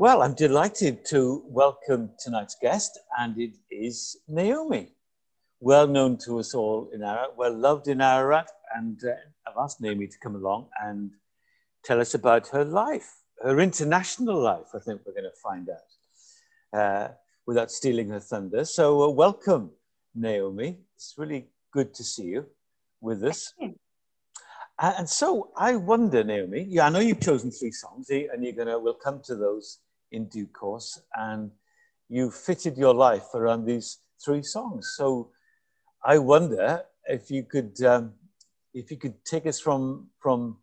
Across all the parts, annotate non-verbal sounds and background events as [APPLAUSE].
Well, I'm delighted to welcome tonight's guest, and it is Naomi, well known to us all in Ararat, well loved in Ararat. And uh, I've asked Naomi to come along and tell us about her life, her international life, I think we're going to find out, uh, without stealing her thunder. So, uh, welcome, Naomi. It's really good to see you with us. And so I wonder, Naomi, yeah, I know you've chosen three songs, eh, and you're gonna. We'll come to those in due course. And you fitted your life around these three songs. So I wonder if you could, um, if you could take us from from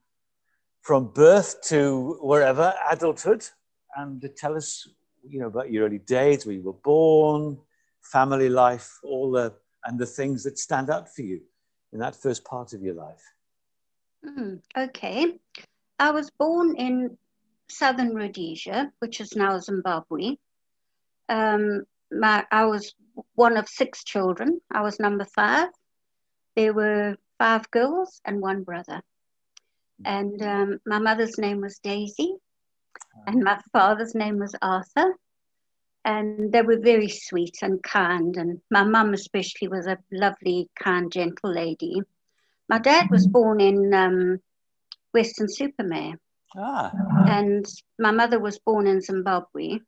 from birth to wherever adulthood, and tell us, you know, about your early days, where you were born, family life, all the and the things that stand out for you in that first part of your life. Mm, okay. I was born in southern Rhodesia, which is now Zimbabwe. Um, my, I was one of six children. I was number five. There were five girls and one brother. And um, my mother's name was Daisy, and my father's name was Arthur. And they were very sweet and kind. And my mum, especially, was a lovely, kind, gentle lady. My dad was born in um, Weston-super-Mare. Ah. And my mother was born in Zimbabwe.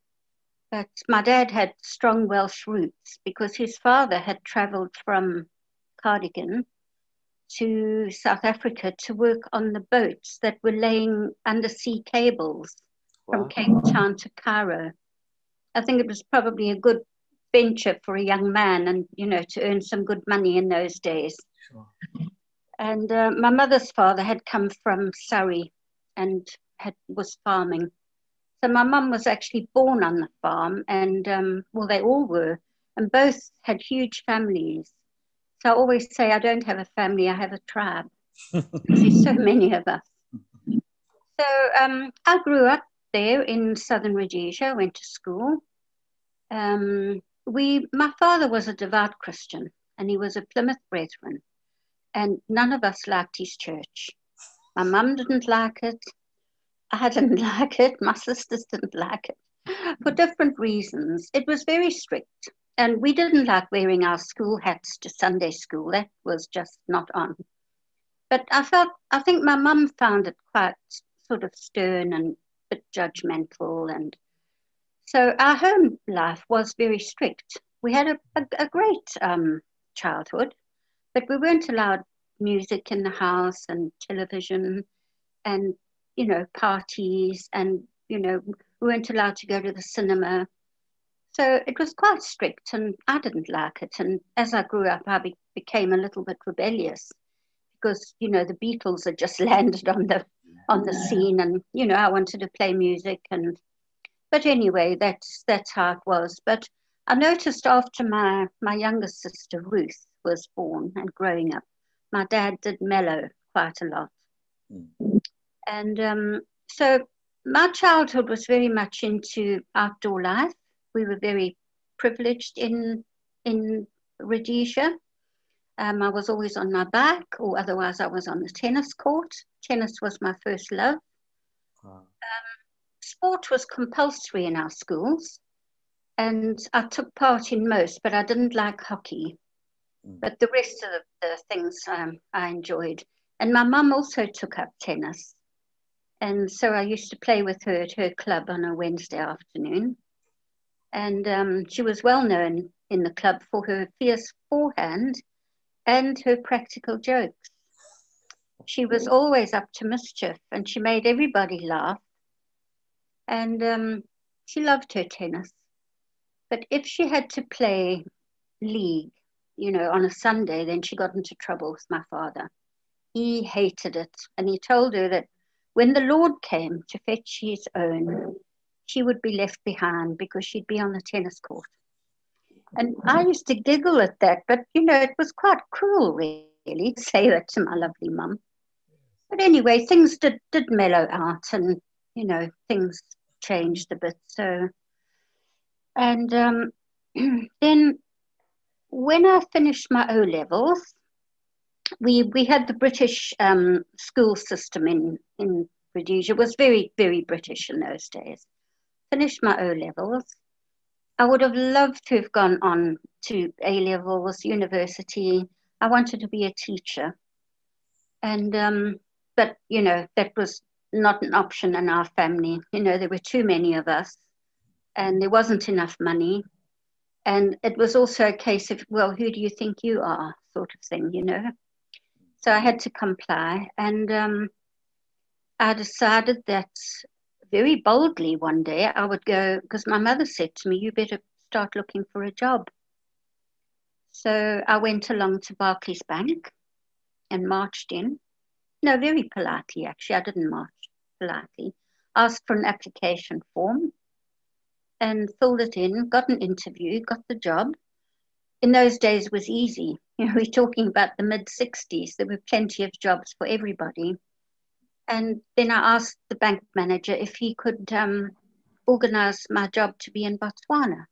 But my dad had strong Welsh roots because his father had traveled from Cardigan to South Africa to work on the boats that were laying undersea cables wow. from Cape Town to Cairo. I think it was probably a good venture for a young man and, you know, to earn some good money in those days. Sure. And uh, my mother's father had come from Surrey and had, was farming. So my mum was actually born on the farm, and um, well, they all were, and both had huge families. So I always say, I don't have a family, I have a tribe. [LAUGHS] There's so many of us. So um, I grew up there in southern Rhodesia, went to school. Um, we, my father was a devout Christian, and he was a Plymouth Brethren and none of us liked his church. My mum didn't like it. I didn't [LAUGHS] like it. My sisters didn't like it for different reasons. It was very strict, and we didn't like wearing our school hats to Sunday school. That was just not on. But I felt, I think my mum found it quite sort of stern and a bit judgmental. And so our home life was very strict. We had a, a, a great um, childhood but we weren't allowed music in the house and television and, you know, parties and, you know, we weren't allowed to go to the cinema. So it was quite strict and I didn't like it. And as I grew up, I be- became a little bit rebellious because, you know, the Beatles had just [LAUGHS] landed on the on the scene and, you know, I wanted to play music and but anyway, that's that's how it was. But I noticed after my my younger sister Ruth was born and growing up, my dad did mellow quite a lot. Mm. And um, so my childhood was very much into outdoor life. We were very privileged in in Rhodesia. Um, I was always on my bike, or otherwise I was on the tennis court. Tennis was my first love. Wow. Um, sport was compulsory in our schools, and I took part in most, but I didn't like hockey. But the rest of the, the things um, I enjoyed. And my mum also took up tennis. And so I used to play with her at her club on a Wednesday afternoon. And um, she was well known in the club for her fierce forehand and her practical jokes. She was always up to mischief and she made everybody laugh. And um, she loved her tennis. But if she had to play league, you know, on a Sunday, then she got into trouble with my father. He hated it. And he told her that when the Lord came to fetch his own, she would be left behind because she'd be on the tennis court. And I used to giggle at that, but you know, it was quite cruel, really, to say that to my lovely mum. But anyway, things did, did mellow out and, you know, things changed a bit. So, and um, [CLEARS THROAT] then when I finished my O levels, we we had the British um, school system in in Rhodesia. Was very very British in those days. finished my O levels. I would have loved to have gone on to A levels, university. I wanted to be a teacher. And, um, but, you know, that was not an option in our family. You know, there were too many of us and there wasn't enough money. And it was also a case of, well, who do you think you are, sort of thing, you know? So I had to comply. And um, I decided that very boldly one day I would go, because my mother said to me, you better start looking for a job. So I went along to Barclays Bank and marched in. No, very politely, actually. I didn't march politely. Asked for an application form and filled it in, got an interview, got the job. In those days, was easy. [LAUGHS] You know, we're talking about the mid 60s. There were plenty of jobs for everybody. And then I asked the bank manager if he could um, organize my job to be in Botswana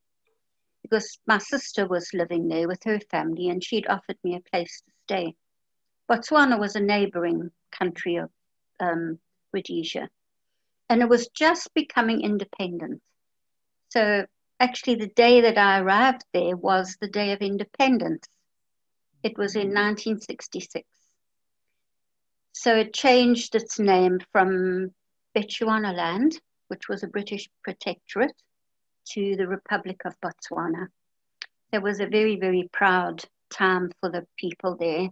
because my sister was living there with her family and she'd offered me a place to stay. Botswana was a neighboring country of um, Rhodesia and it was just becoming independent. So actually, the day that I arrived there was the day of independence. It was in 1966. So it changed its name from Bechuanaland, which was a British protectorate, to the Republic of Botswana. There was a very, very proud time for the people there.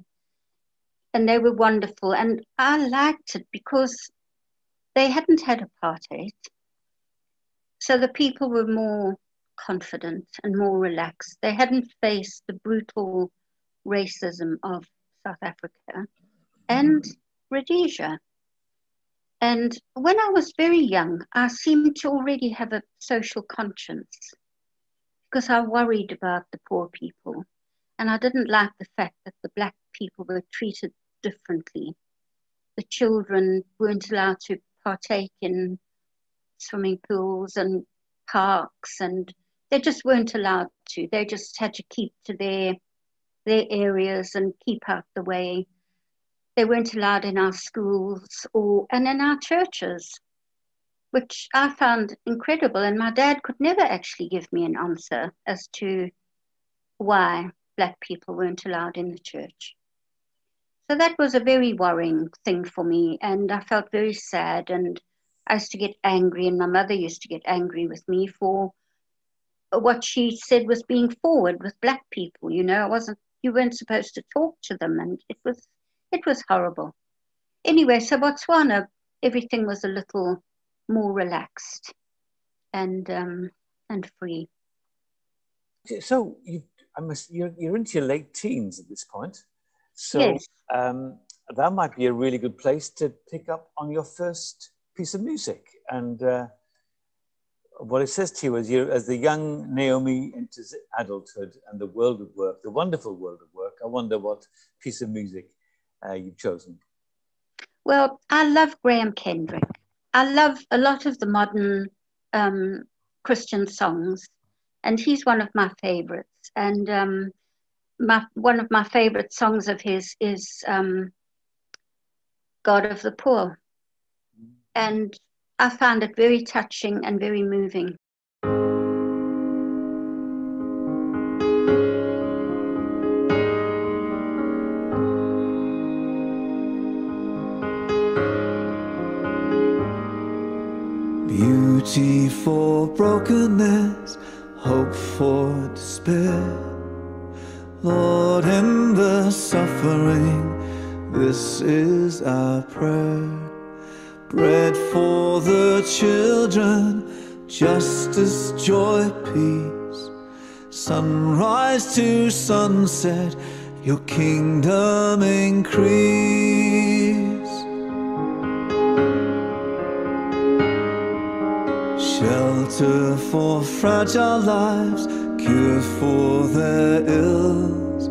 And they were wonderful. And I liked it because they hadn't had apartheid. So the people were more confident and more relaxed. They hadn't faced the brutal racism of South Africa and mm-hmm. Rhodesia. And when I was very young, I seemed to already have a social conscience because I worried about the poor people. And I didn't like the fact that the black people were treated differently. The children weren't allowed to partake in swimming pools and parks and they just weren't allowed to. They just had to keep to their their areas and keep out the way. They weren't allowed in our schools or and in our churches, which I found incredible. And my dad could never actually give me an answer as to why black people weren't allowed in the church. So that was a very worrying thing for me, and I felt very sad and I used to get angry, and my mother used to get angry with me for what she said was being forward with black people. You know, I wasn't. You weren't supposed to talk to them, and it was it was horrible. Anyway, so Botswana, everything was a little more relaxed and um, and free. So you, I must, you're, you're into your late teens at this point. So yes. um, that might be a really good place to pick up on your first piece of music. And uh, what it says to you as you, as the young Naomi enters adulthood and the world of work, the wonderful world of work, I wonder what piece of music uh, you've chosen. Well, I love Graham Kendrick. I love a lot of the modern um, Christian songs, and he's one of my favorites. And um, my, one of my favorite songs of his is um, God of the Poor and I found it very touching and very moving. Beauty for brokenness, hope for despair. Lord, in the suffering, this is our prayer bread for the children, justice, joy, peace. Sunrise to sunset, your kingdom increase. Shelter for fragile lives, cure for their ills,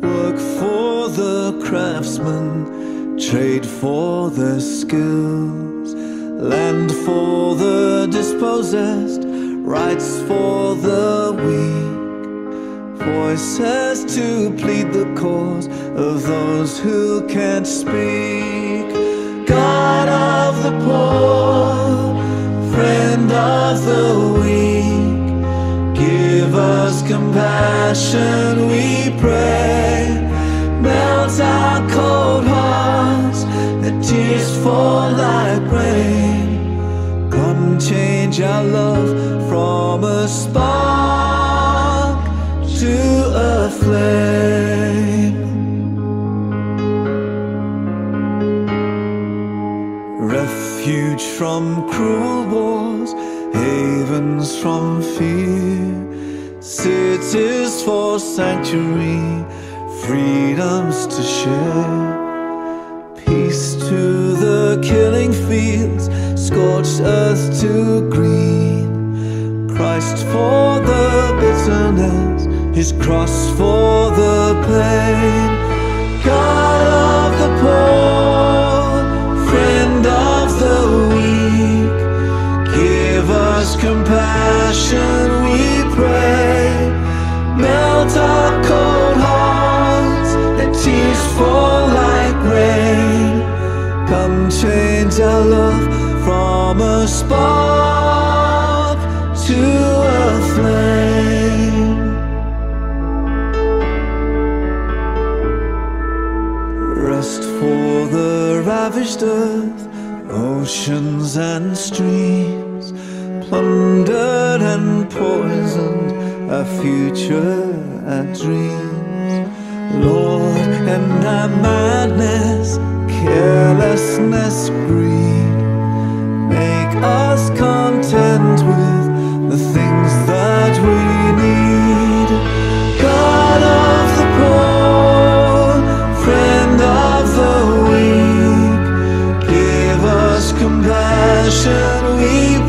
work for the craftsman Trade for the skills, land for the dispossessed, rights for the weak, voices to plead the cause of those who can't speak. God of the poor, friend of the weak, give us compassion, we pray. Melt our cold hearts, The tears fall like rain. Come change our love from a spark to a flame. Refuge from cruel wars, havens from fear, cities for sanctuary, freedoms to share. Peace to the killing fields, scorched earth to green. Christ for the bitterness, his cross for the pain. God of the poor, friend of the weak, give us compassion, we pray. Fall like rain. Come change our love from a spark to a flame. Rest for the ravished earth, oceans and streams, plundered and poisoned, our future, our dreams. Lord, and our madness, carelessness, greed, make us content with the things that we need. God of the poor, friend of the weak, give us compassion, we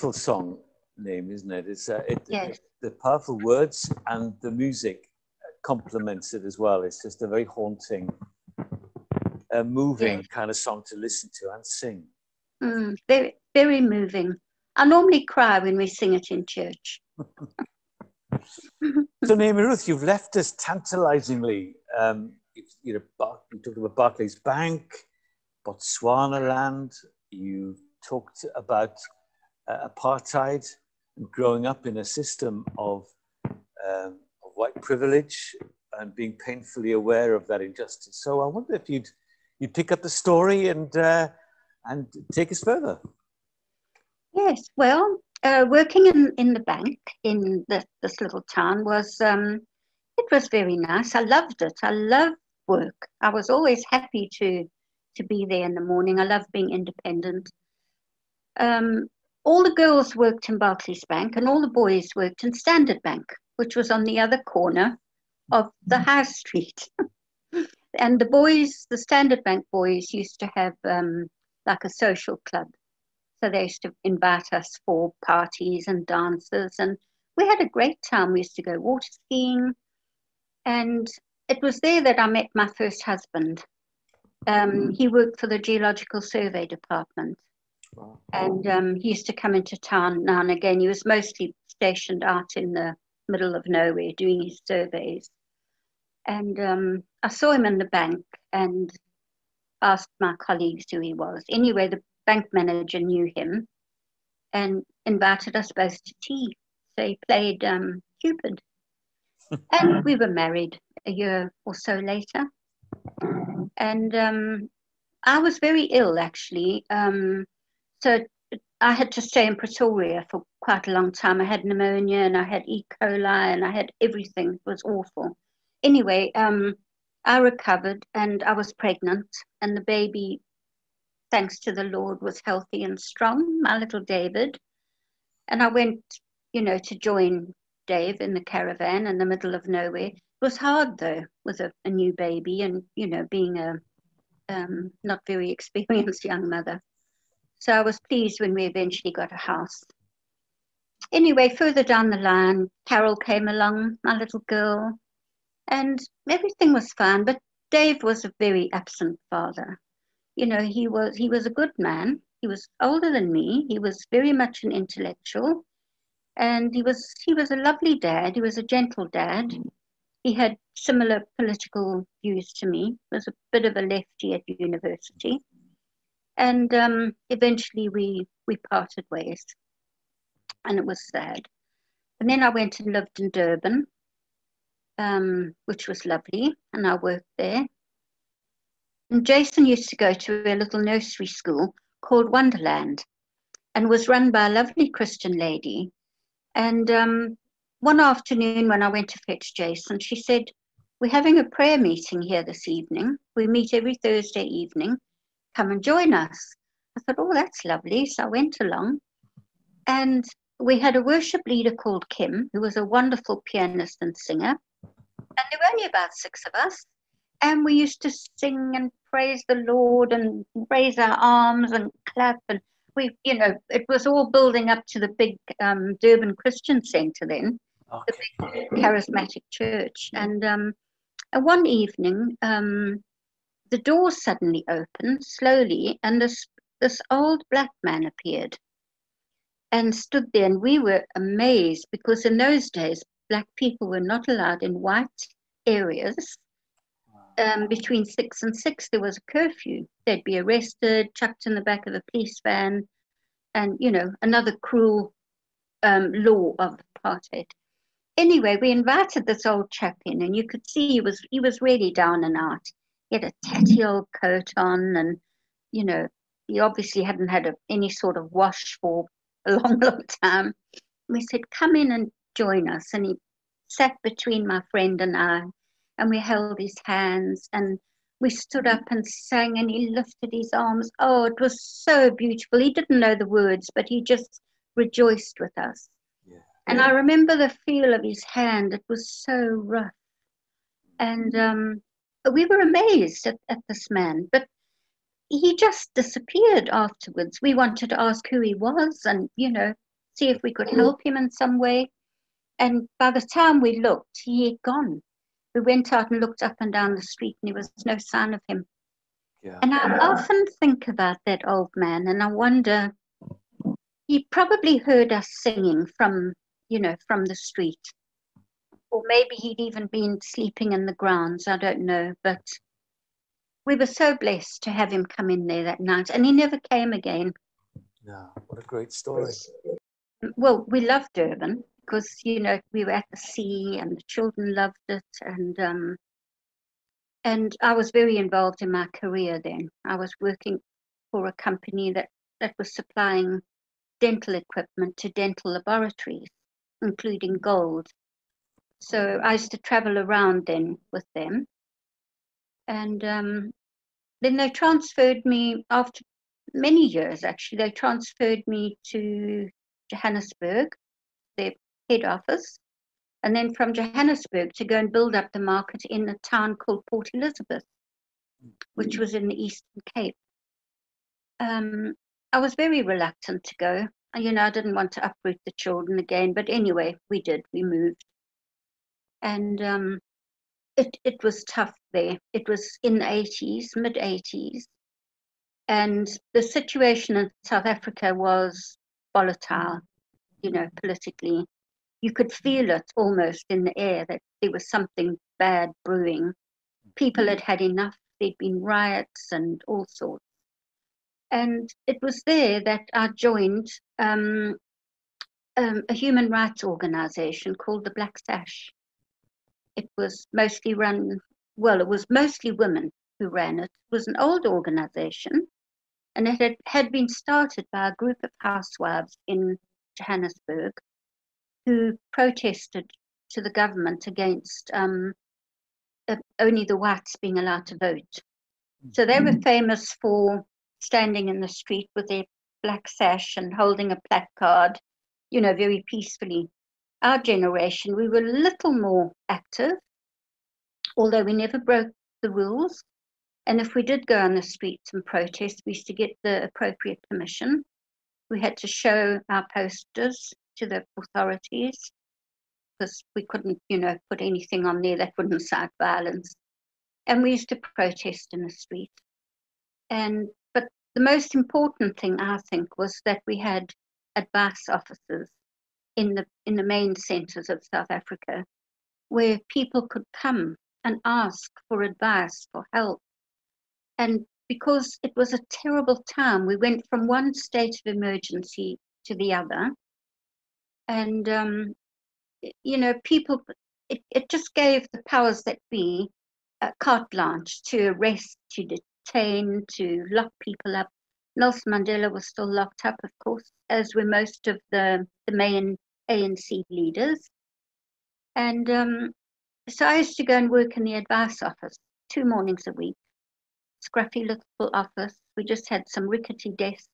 beautiful song name, isn't it? It's uh, it, Yes. the powerful words and the music complements it as well. It's just a very haunting, uh, moving Yes. kind of song to listen to and sing. Mm, very, very moving. I normally cry when we sing it in church. [LAUGHS] So, Naomi Ruth, you've left us tantalizingly. Um, you, you know, Bar- you talked about Barclays Bank, Botswana land. You talked about uh, apartheid growing up in a system of, um, of white privilege and being painfully aware of that injustice. So, I wonder if you'd you'd pick up the story and uh, and take us further. Yes, well, uh, working in, in the bank in this, this little town was um, it was very nice. I loved it. I love work. I was always happy to to be there in the morning. I love being independent. Um, all the girls worked in Barclays Bank and all the boys worked in Standard Bank, which was on the other corner of the high street. [LAUGHS] and the boys, the Standard Bank boys, used to have um, like a social club. So they used to invite us for parties and dances, and we had a great time. We used to go water skiing, and it was there that I met my first husband. Um, he worked for the Geological Survey Department, and um, he used to come into town now and again. He was mostly stationed out in the middle of nowhere doing his surveys. And um, I saw him in the bank and asked my colleagues who he was. Anyway, the bank manager knew him and invited us both to tea. So he played um, Cupid. [LAUGHS] and we were married a year or so later. And um, I was very ill, actually. Um, so I had to stay in Pretoria for quite a long time. I had pneumonia and I had E. coli and I had everything. It was awful. Anyway, um, I recovered and I was pregnant, and the baby, thanks to the Lord, was healthy and strong, my little David. And I went, you know, to join Dave in the caravan in the middle of nowhere. It was hard though, with a, a new baby and, you know, being a um, not very [LAUGHS] experienced young mother. So I was pleased when we eventually got a house. Anyway, further down the line, Carol came along, my little girl, and everything was fine. But Dave was a very absent father. You know, he was he was a good man. He was older than me. He was very much an intellectual, and he was he was a lovely dad. He was a gentle dad. He had similar political views to me. He was a bit of a lefty at university and um, eventually we we parted ways, and it was sad. And then I went and lived in Durban, um, which was lovely, and I worked there. And Jason used to go to a little nursery school called Wonderland, and was run by a lovely Christian lady. And um, one afternoon, when I went to fetch Jason, she said, "We're having a prayer meeting here this evening. We meet every Thursday evening." Come and join us. I thought, oh, that's lovely. So I went along and we had a worship leader called Kim, who was a wonderful pianist and singer. And there were only about six of us. And we used to sing and praise the Lord and raise our arms and clap. And we, you know, it was all building up to the big um, Durban Christian Center then, okay. the big charismatic church. And, um, and one evening, um, the door suddenly opened slowly, and this, this old black man appeared and stood there. And we were amazed because in those days, black people were not allowed in white areas. Um, between six and six, there was a curfew. They'd be arrested, chucked in the back of a police van, and you know another cruel um, law of apartheid. Anyway, we invited this old chap in, and you could see he was he was really down and out. He had a tatty old coat on, and you know, he obviously hadn't had a, any sort of wash for a [LAUGHS] long, long time. We said, "Come in and join us," and he sat between my friend and I, and we held his hands and we stood up and sang and he lifted his arms. Oh, it was so beautiful. He didn't know the words, but he just rejoiced with us. Yeah. And I remember the feel of his hand. It was so rough. And um, we were amazed at, at this man, but he just disappeared afterwards. We wanted to ask who he was and, you know, see if we could mm. help him in some way. And by the time we looked, he had gone. We went out and looked up and down the street, and there was no sign of him. Yeah. And I often think about that old man, and I wonder he probably heard us singing from, you know, from the street or maybe he'd even been sleeping in the grounds. I don't know, but we were so blessed to have him come in there that night, and he never came again. Yeah, what a great story. Well, we loved Durban because you know we were at the sea, and the children loved it, and um, and I was very involved in my career then. I was working for a company that that was supplying dental equipment to dental laboratories, including gold so I used to travel around then with them. And um, then they transferred me after many years, actually, they transferred me to Johannesburg, their head office. And then from Johannesburg to go and build up the market in a town called Port Elizabeth, which was in the Eastern Cape. Um, I was very reluctant to go. You know, I didn't want to uproot the children again, but anyway, we did. We moved, and um, it it was tough there. It was in the eighties, mid eighties, and the situation in South Africa was volatile. You know, politically, you could feel it almost in the air that there was something bad brewing. People had had enough. There'd been riots and all sorts. And it was there that I joined um, um, a human rights organization called the Black Sash. It was mostly run, well, it was mostly women who ran it. It was an old organization and it had, had been started by a group of housewives in Johannesburg who protested to the government against um, uh, only the whites being allowed to vote. So they were famous for standing in the street with their black sash and holding a placard, you know, very peacefully. Our generation, we were a little more active, although we never broke the rules. And if we did go on the streets and protest, we used to get the appropriate permission. We had to show our posters to the authorities because we couldn't, you know, put anything on there that wouldn't incite violence. And we used to protest in the street. And but the most important thing I think was that we had advice officers in the in the main centres of South Africa where people could come and ask for advice, for help. And because it was a terrible time, we went from one state of emergency to the other and um, you know people it, it just gave the powers that be carte blanche to arrest to detain to lock people up nelson mandela was still locked up of course as were most of the the main anc leaders and um, so i used to go and work in the advice office two mornings a week scruffy little office we just had some rickety desks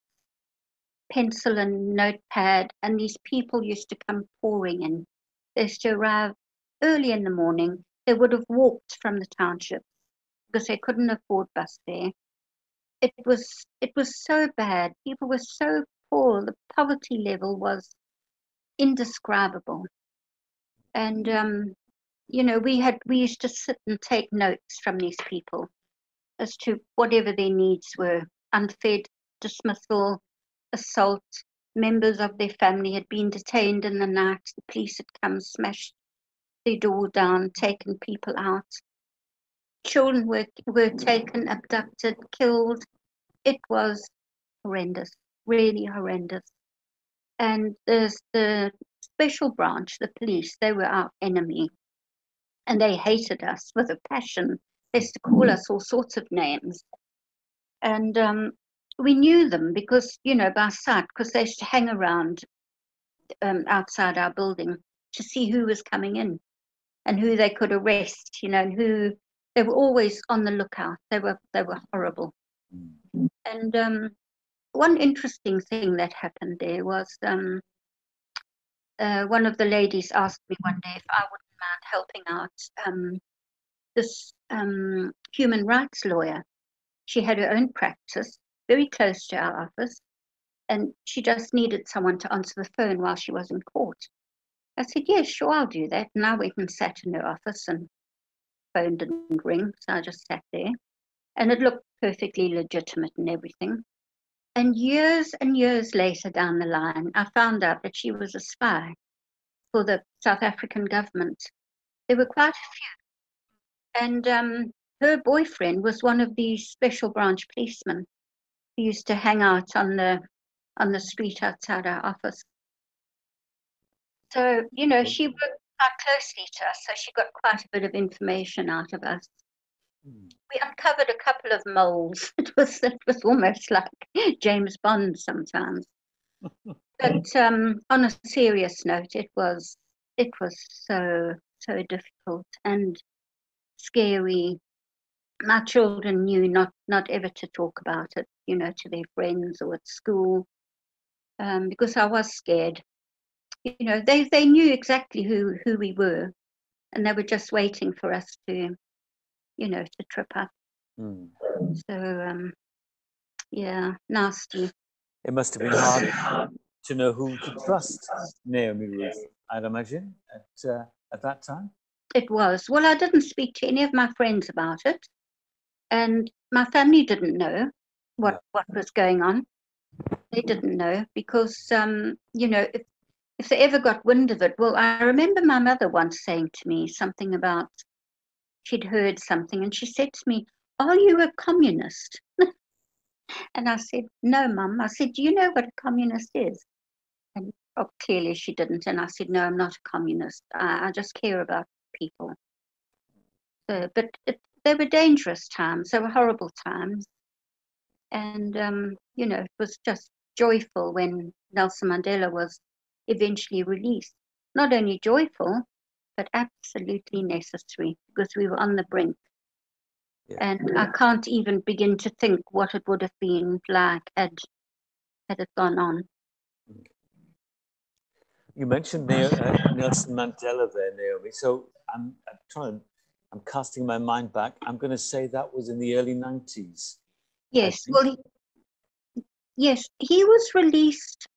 pencil and notepad, and these people used to come pouring in. They used to arrive early in the morning. They would have walked from the township because they couldn't afford bus fare. It was it was so bad. People were so poor. The poverty level was indescribable. And um, you know, we had we used to sit and take notes from these people as to whatever their needs were, unfair dismissal, assault. Members of their family had been detained in the night. The police had come, smashed their door down, taken people out. Children were, were taken, abducted, killed. It was horrendous, really horrendous. And there's the special branch, the police, they were our enemy. And they hated us with a passion. They used to call us all sorts of names. And um, we knew them because, you know, by sight, because they used to hang around um, outside our building to see who was coming in and who they could arrest, you know, and who they were always on the lookout. They were they were horrible. Mm. And um, one interesting thing that happened there was um, uh, one of the ladies asked me one day if I wouldn't mind helping out um, this um, human rights lawyer. She had her own practice, very close to our office, and she just needed someone to answer the phone while she was in court. I said, Yes, sure, I'll do that. And I went and sat in her office, and phone didn't ring, so I just sat there. And it looked perfectly legitimate and everything. And years and years later down the line, I found out that she was a spy for the South African government. There were quite a few. And um, her boyfriend was one of these special branch policemen who used to hang out on the on the street outside our office. So, you know, she worked closely to us, so she got quite a bit of information out of us. Mm. We uncovered a couple of moles. [LAUGHS] It was it was almost like James Bond sometimes. [LAUGHS] but um, on a serious note, it was it was so so difficult and scary my children knew not not ever to talk about it, you know, to their friends or at school, um, because I was scared. You know, they they knew exactly who who we were, and they were just waiting for us to, you know, to trip up. Mm. So um, yeah, nasty. It must have been hard to know who to trust, Naomi Ruth, I'd imagine, at, uh, at that time. It was. Well, I didn't speak to any of my friends about it, and my family didn't know what what was going on. They didn't know because, um, you know, if if they ever got wind of it, well, I remember my mother once saying to me something about she'd heard something, and she said to me, "Are you a communist?" [LAUGHS] and I said, "No, mum." I said, "Do you know what a communist is?" And oh, clearly she didn't. And I said, "No, I'm not a communist. I, I just care about people." So, but it, they were dangerous times. They were horrible times, and um, you know, it was just joyful when Nelson Mandela was eventually released. Not only joyful, but absolutely necessary because we were on the brink. Yeah. And I can't even begin to think what it would have been like had had it gone on. You mentioned uh, Nelson Mandela there, Naomi. So I'm, I'm trying, I'm casting my mind back. I'm going to say that was in the early 90s. Yes, well, he, yes, he was released,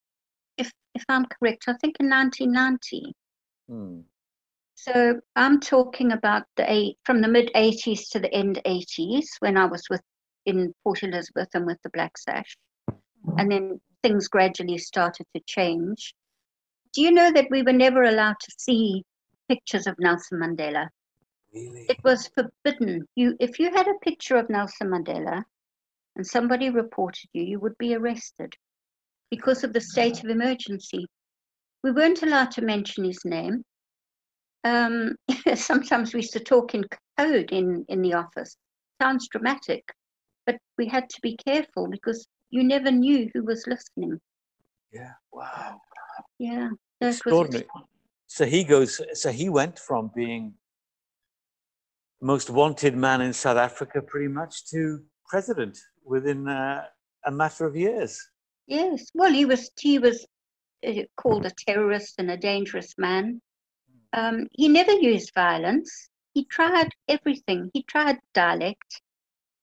if if I'm correct, I think in 1990. Hmm. So I'm talking about the eight from the mid 80s to the end 80s when I was with in Port Elizabeth and with the Black Sash, and then things gradually started to change. Do you know that we were never allowed to see pictures of Nelson Mandela? Really? It was forbidden. You, if you had a picture of Nelson Mandela, and somebody reported you, you would be arrested because of the state of emergency. We weren't allowed to mention his name. Um, [LAUGHS] sometimes we used to talk in code in, in the office. Sounds dramatic, but we had to be careful because you never knew who was listening. yeah. Wow. Yeah, was Extraordinary. So he goes, so he went from being most wanted man in South Africa pretty much to president within uh, a matter of years. Yes, well, he was he was uh, called a terrorist and a dangerous man. Um, he never used violence. He tried everything. He tried dialect,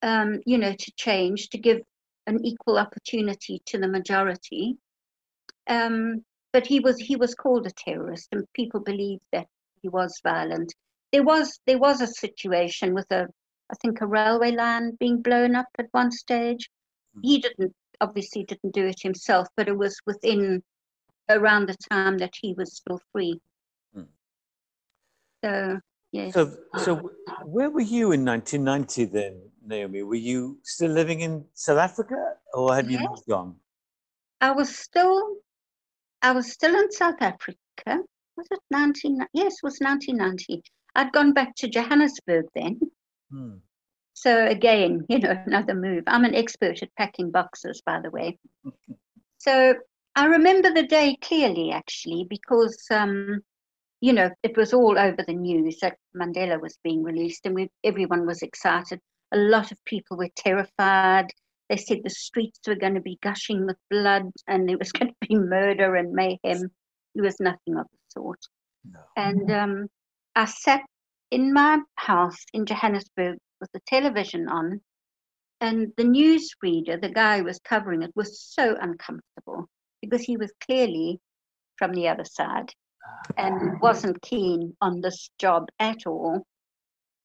um, you know, to change to give an equal opportunity to the majority. Um, but he was he was called a terrorist, and people believed that he was violent. There was there was a situation with a I think a railway line being blown up at one stage. He didn't obviously didn't do it himself, but it was within around the time that he was still free. Hmm. So yes, So, so where were you in 1990 then, Naomi? Were you still living in South Africa or had you Yes. moved on? I was still I was still in South Africa. Was it 19? Yes, it was 1990. I'd gone back to Johannesburg then. Hmm. So again, [LAUGHS] you know, another move. I'm an expert at packing boxes, by the way. [LAUGHS] So I remember the day clearly, actually, because um, you know it was all over the news that Mandela was being released, and we, everyone was excited. A lot of people were terrified. They said the streets were going to be gushing with blood, and there was [LAUGHS] going to be murder and mayhem. There was nothing of the sort. No. And um, I sat in my house in Johannesburg with the television on, and the newsreader, the guy who was covering it, was so uncomfortable because he was clearly from the other side and wasn't keen on this job at all.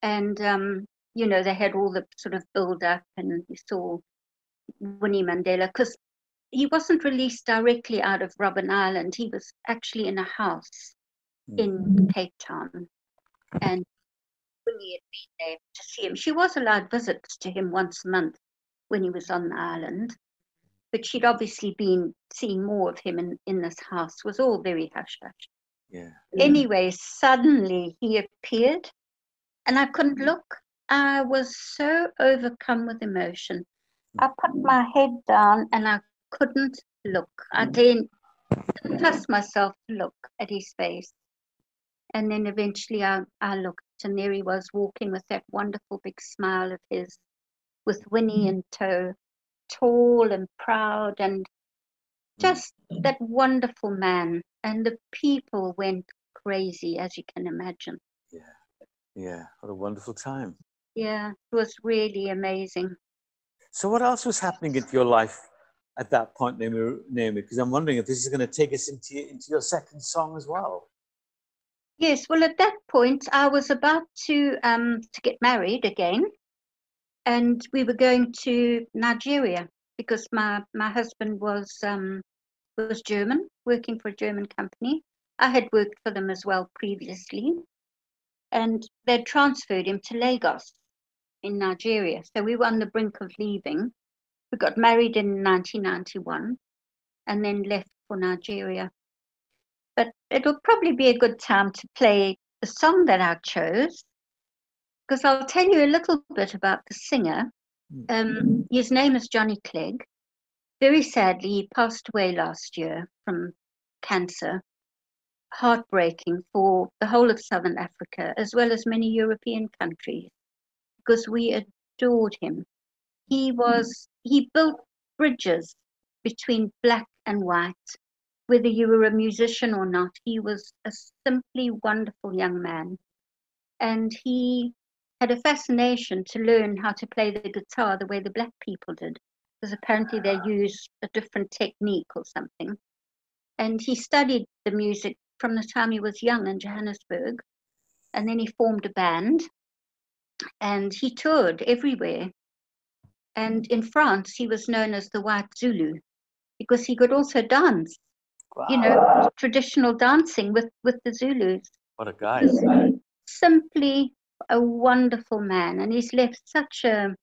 And, um, you know, they had all the sort of build up, and you saw Winnie Mandela because he wasn't released directly out of Robben Island. He was actually in a house in Cape Town. And Winnie had been there to see him. She was allowed visits to him once a month when he was on the island. But she'd obviously been seeing more of him in, in this house. It was all very hush hush. Yeah. Anyway, suddenly he appeared and I couldn't mm-hmm. look. I was so overcome with emotion. I mm-hmm. put my head down and I couldn't look. I mm-hmm. didn't trust myself to look at his face. And then eventually I, I looked and there he was walking with that wonderful big smile of his, with Winnie mm. in tow, tall and proud, and mm. just that wonderful man. And the people went crazy, as you can imagine. Yeah, yeah, what a wonderful time. Yeah, it was really amazing. So, what else was happening in your life at that point, Naomi? Naomi? Because I'm wondering if this is going to take us into into your second song as well. Yes, well, at that point, I was about to um, to get married again, and we were going to Nigeria because my my husband was um, was German, working for a German company. I had worked for them as well previously, and they'd transferred him to Lagos in Nigeria. So we were on the brink of leaving. We got married in 1991 and then left for Nigeria. But it'll probably be a good time to play the song that I chose because I'll tell you a little bit about the singer. Um, his name is Johnny Clegg. Very sadly, he passed away last year from cancer heartbreaking for the whole of Southern Africa, as well as many European countries, because we adored him. He was, he built bridges between black and white. Whether you were a musician or not, he was a simply wonderful young man. And he had a fascination to learn how to play the guitar the way the black people did, because apparently they use a different technique or something. And he studied the music from the time he was young in Johannesburg. And then he formed a band and he toured everywhere. And in France, he was known as the White Zulu because he could also dance, wow. you know, traditional dancing with, with the Zulus. What a guy. Simply a wonderful man. And he's left such a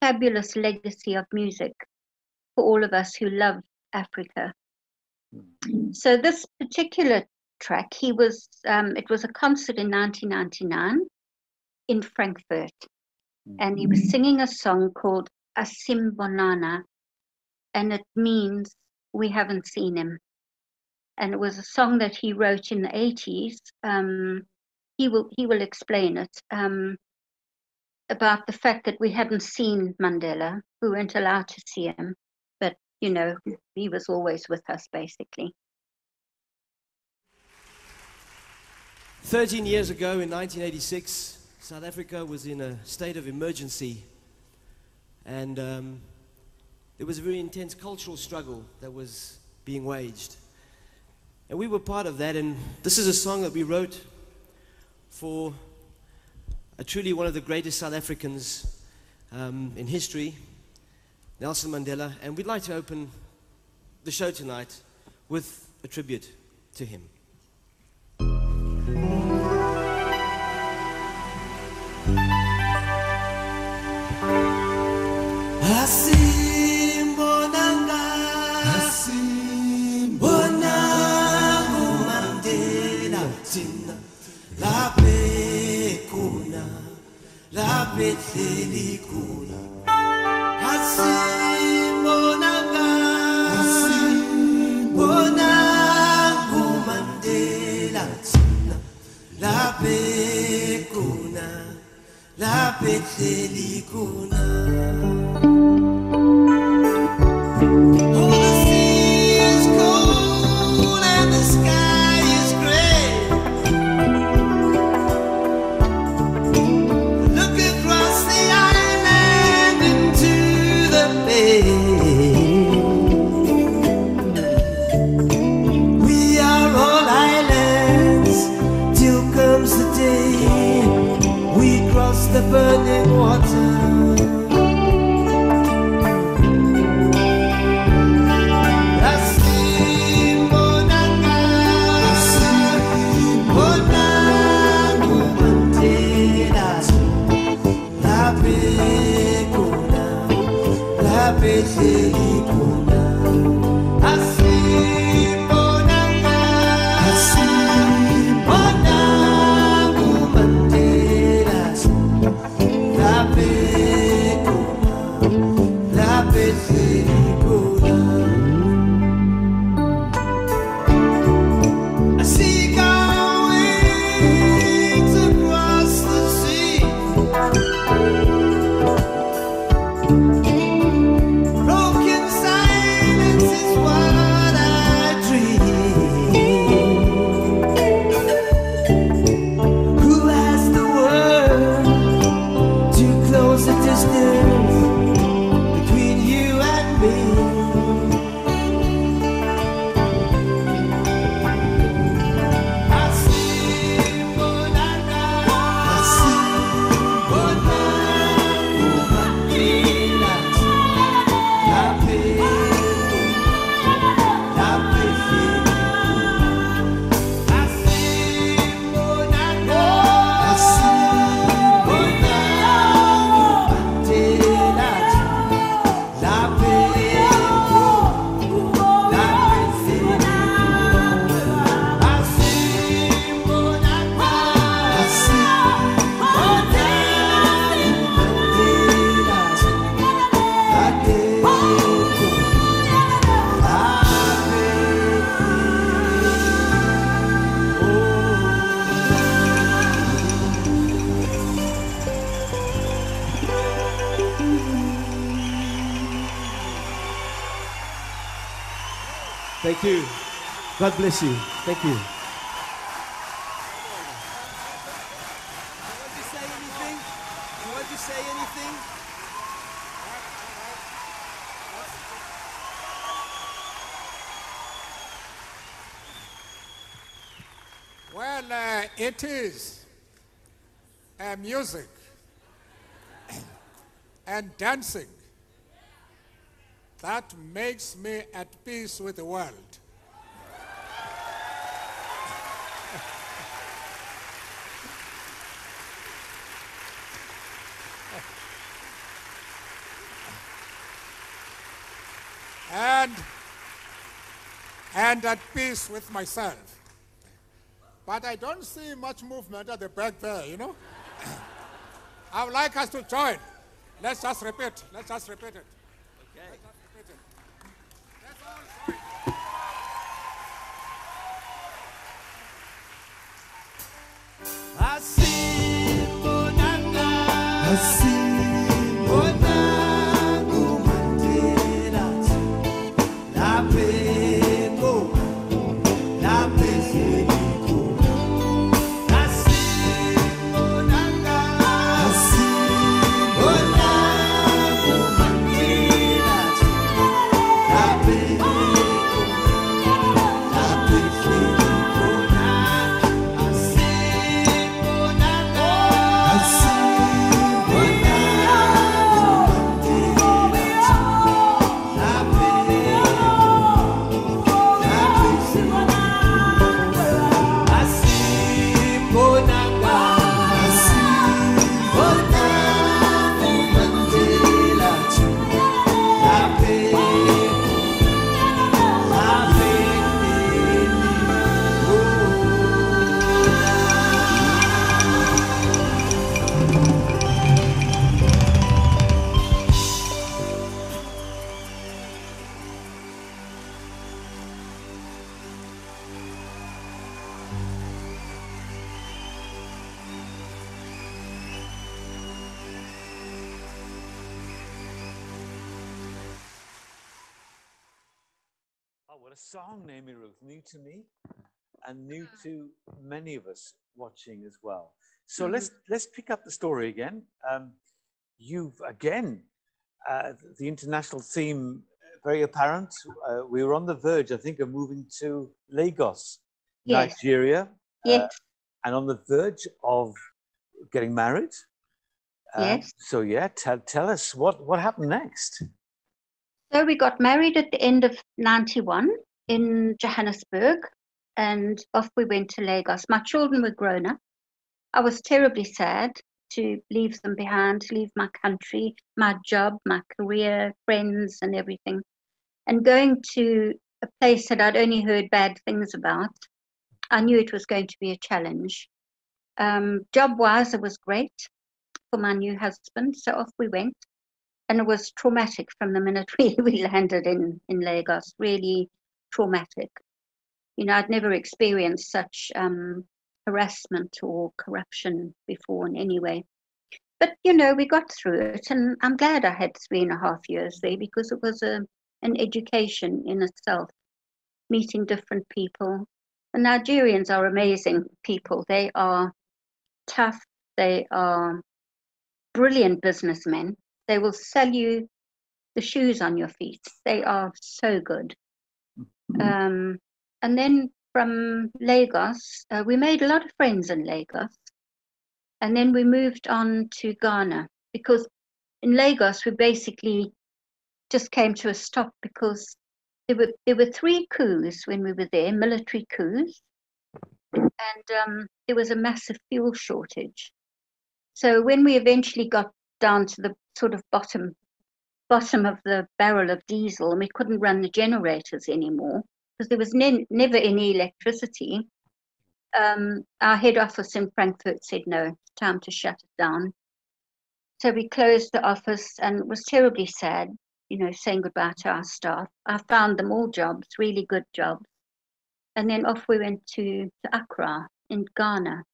fabulous legacy of music for all of us who love Africa. Hmm. So this particular track. He was, um, it was a concert in 1999 in Frankfurt, and he was singing a song called Asimbonanga, and it means we haven't seen him. And it was a song that he wrote in the 80s. Um, he will he will explain it um, about the fact that we hadn't seen Mandela, we weren't allowed to see him, but you know he was always with us basically. 13 years ago in 1986, South Africa was in a state of emergency. And um, there was a very intense cultural struggle that was being waged. And we were part of that. And this is a song that we wrote for a truly one of the greatest South Africans um, in history, Nelson Mandela. And we'd like to open the show tonight with a tribute to him. Asimbonanga Lape hleli kuna Asimbonanga Asimbonanga Mandela Tina Lape kuna Lape hleli me. God bless you. Thank you. want to say anything? You want to say anything? Well, uh, it is uh, music and dancing that makes me at peace with the world. and and at peace with myself. But I don't see much movement at the back there, you know? [COUGHS] I would like us to join. Let's just repeat. Let's just repeat it. Okay. Let's just repeat it. Let's all join. Asimbonanga Asimbonanga to me and new to many of us watching as well. So let's let's pick up the story again. Um, you've again uh, the international theme uh, very apparent. Uh, we were on the verge, I think, of moving to Lagos, Yes. Nigeria, Yes, and on the verge of getting married. Um, Yes. So yeah, tell tell us what what happened next. So we got married at the end of 91 in Johannesburg and off we went to Lagos. My children were grown up. I was terribly sad to leave them behind, to leave my country, my job, my career, friends, and everything. And going to a place that I'd only heard bad things about, I knew it was going to be a challenge. Um, job wise, it was great for my new husband. So off we went and it was traumatic from the minute we, [LAUGHS] we landed in, in Lagos, really traumatic. You know, I'd never experienced such um, harassment or corruption before in any way. But, you know, we got through it, and I'm glad I had three and a half years there because it was a, an education in itself, meeting different people. The Nigerians are amazing people. They are tough, they are brilliant businessmen they will sell you the shoes on your feet. They are so good. Um, and then from Lagos, uh, we made a lot of friends in Lagos. And then we moved on to Ghana because in Lagos, we basically just came to a stop because there were, there were three coups when we were there, military coups. And um, there was a massive fuel shortage. So when we eventually got down to the sort of bottom bottom of the barrel of diesel and we couldn't run the generators anymore because there was ne- never any electricity. Um, our head office in frankfurt said no time to shut it down. So we closed the office and it was terribly sad you know saying goodbye to our staff. I found them all jobs really good jobs. And then off we went to, to accra in ghana.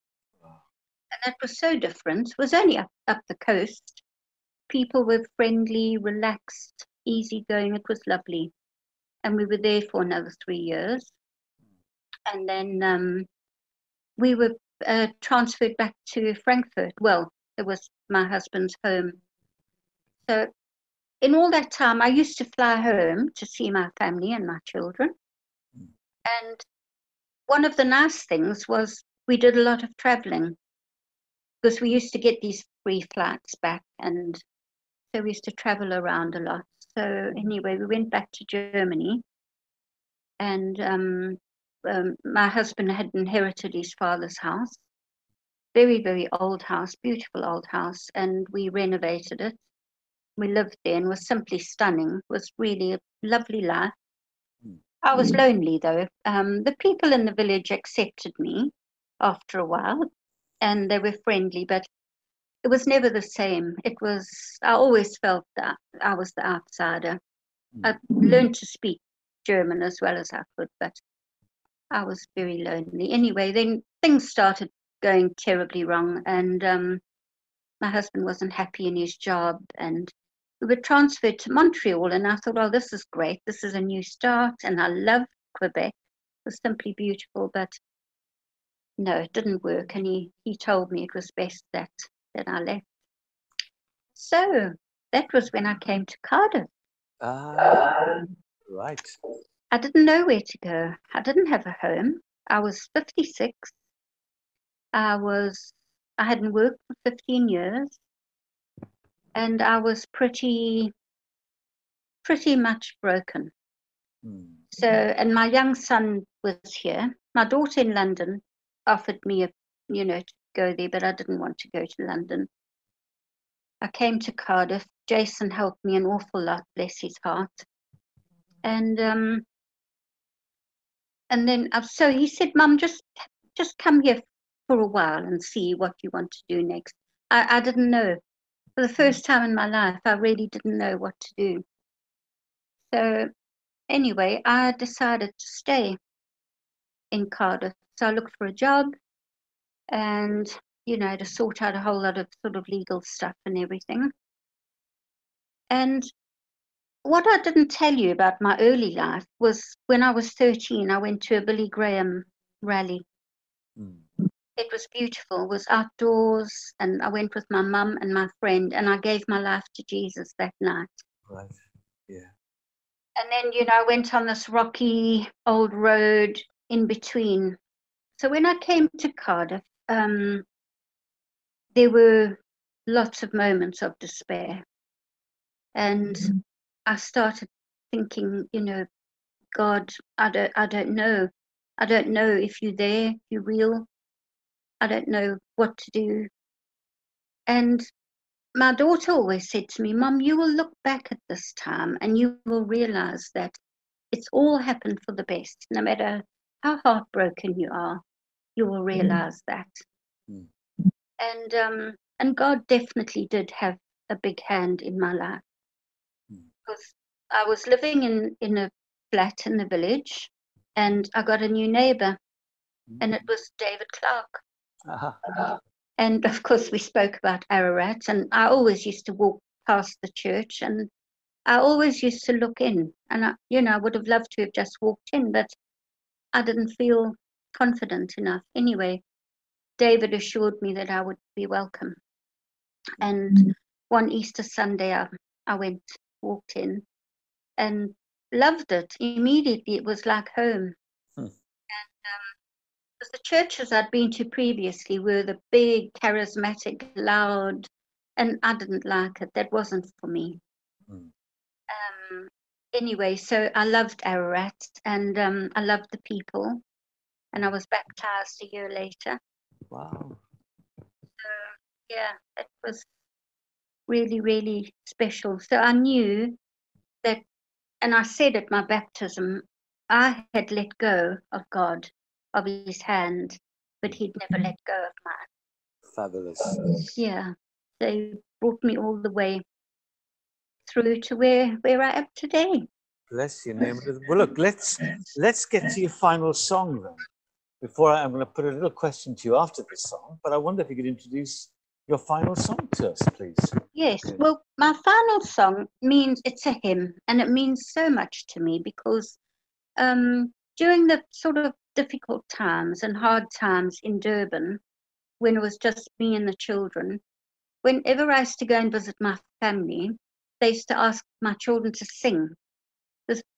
And that was so different. It was only up, up the coast. People were friendly, relaxed, easygoing. It was lovely. and we were there for another three years. And then um, we were uh, transferred back to Frankfurt. Well, it was my husband's home. So, in all that time, I used to fly home to see my family and my children. And one of the nice things was we did a lot of traveling because we used to get these free flights back. And so we used to travel around a lot. So, anyway, we went back to Germany. And um, um, my husband had inherited his father's house very, very old house, beautiful old house, and we renovated it. We lived there and was simply stunning. It was really a lovely life. I was lonely though. Um, the people in the village accepted me after a while, and they were friendly, but it was never the same. It was I always felt that I was the outsider. I learned to speak German as well as I could, but I was very lonely. Anyway, then things started going terribly wrong, and um, my husband wasn't happy in his job, and we were transferred to Montreal. And I thought, well, this is great. This is a new start, and I love Quebec. It was simply beautiful, but no, it didn't work. And he he told me it was best that that I left. So that was when I came to Cardiff. Ah, right. I didn't know where to go. I didn't have a home. I was 56. I was I hadn't worked for 15 years and I was pretty pretty much broken. Hmm. So and my young son was here. My daughter in London offered me a you know to go there, but I didn't want to go to London. I came to Cardiff. Jason helped me an awful lot, bless his heart. And um and then uh, so he said, Mum, just just come here for a while and see what you want to do next. I, I didn't know. For the first time in my life, I really didn't know what to do. So, anyway, I decided to stay in Cardiff. So, I looked for a job and, you know, to sort out a whole lot of sort of legal stuff and everything. And what I didn't tell you about my early life was when I was 13, I went to a Billy Graham rally Hmm. it was beautiful it was outdoors and i went with my mum and my friend and i gave my life to jesus that night Right. Yeah. and then you know i went on this rocky old road in between so when i came to cardiff um, there were lots of moments of despair and i started thinking you know god i don't i don't know i don't know if you're there if you're real I don't know what to do. And my daughter always said to me, Mum, you will look back at this time and you will realize that it's all happened for the best. No matter how heartbroken you are, you will realize that. Mm. And um, and God definitely did have a big hand in my life. Mm. Because I was living in, in a flat in the village and I got a new neighbor and it was David Clark. Ah, [LAUGHS] And of course, we spoke about Ararat, and I always used to walk past the church, and I always used to look in. And I, you know, I would have loved to have just walked in, but I didn't feel confident enough. Anyway, David assured me that I would be welcome. And one Easter Sunday, I, I went, walked in, and loved it immediately. It was like home. Hmm. And um, because the churches I'd been to previously were the big, charismatic, loud, and I didn't like it. That wasn't for me. Mm. Um, anyway, so I loved Ararat and um, I loved the people, and I was baptized a year later. wow. Yeah, it was really, really special. So I knew that, and I said at my baptism, I had let go of God, of His hand, but He'd never mm-hmm. let go of mine. Fabulous. Yeah, they brought me all the way through to where where I am today. Bless your name. Well, look, let's let's get to your final song then. Before I, I'm going to put a little question to you after this song, but I wonder if you could introduce your final song to us, please. Yes, well, my final song means it's a hymn, and it means so much to me because um, during the sort of difficult times and hard times in Durban, when it was just me and the children, whenever I used to go and visit my family, they used to ask my children to sing.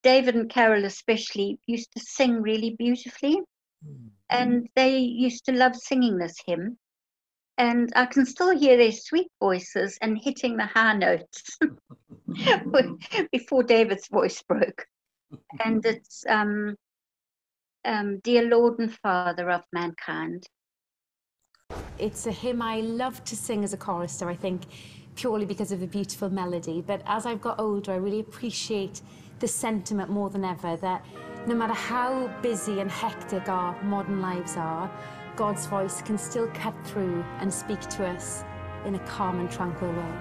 David and Carol, especially, used to sing really beautifully and they used to love singing this hymn. And I can still hear their sweet voices and hitting the high notes [LAUGHS] [LAUGHS] before David's voice broke. And it's um, um, Dear Lord and Father of mankind. It's a hymn I love to sing as a chorister, I think, purely because of the beautiful melody. But as I've got older, I really appreciate the sentiment more than ever that No matter how busy and hectic our modern lives are, God's voice can still cut through and speak to us in a calm and tranquil way.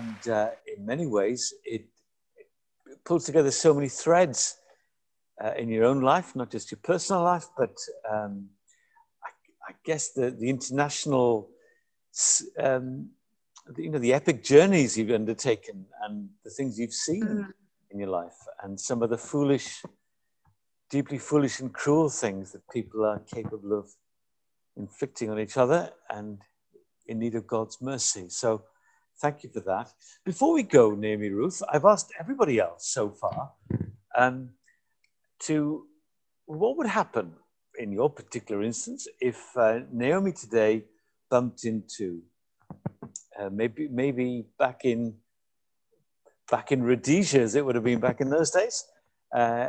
And uh, in many ways, it, it pulls together so many threads uh, in your own life, not just your personal life, but um, I, I guess the, the international, um, the, you know, the epic journeys you've undertaken and the things you've seen Mm. in your life, and some of the foolish, deeply foolish and cruel things that people are capable of inflicting on each other and in need of God's mercy. So thank you for that. Before we go, Naomi Ruth, I've asked everybody else so far um, to what would happen in your particular instance if uh, Naomi today bumped into uh, maybe maybe back in back in Rhodesia as it would have been back in those days. Uh,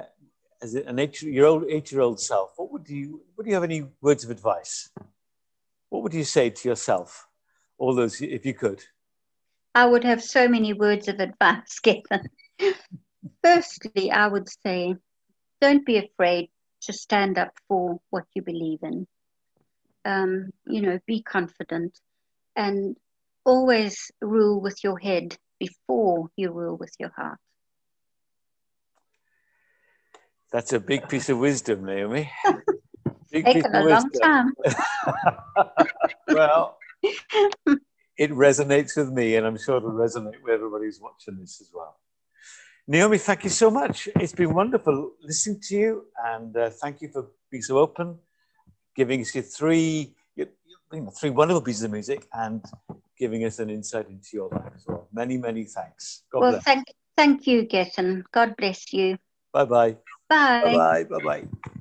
as an eight year old eight year old self, what would you would you have any words of advice? What would you say to yourself? All those, if you could. I would have so many words of advice [LAUGHS] given. Firstly, I would say don't be afraid to stand up for what you believe in. Um, you know, be confident and always rule with your head before you rule with your heart. That's a big piece of wisdom, Naomi. [LAUGHS] Big Taken a long time. [LAUGHS] well, it resonates with me, and I'm sure it'll resonate with everybody who's watching this as well. Naomi, thank you so much. It's been wonderful listening to you, and uh, thank you for being so open, giving us your three, your, you know, three wonderful pieces of music, and giving us an insight into your life as well. Many, many thanks. God well, bless. thank, thank you, Gethin. God bless you. Bye. Bye. Bye bye. Bye bye.